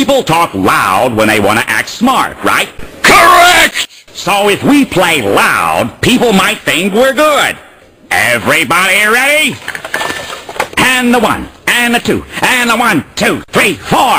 People talk loud when they want to act smart, right? Correct! So if we play loud, people might think we're good. Everybody ready? And the one, and the two, and the one, two, three, four.